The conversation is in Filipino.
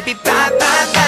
baby, bye, bye, bye.